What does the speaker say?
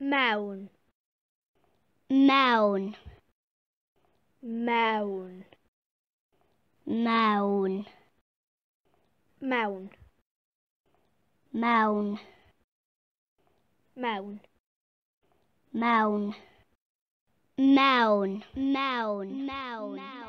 mewn mewn mewn mewn mewn mewn mewn mewn mewn mewn mewn Mewn.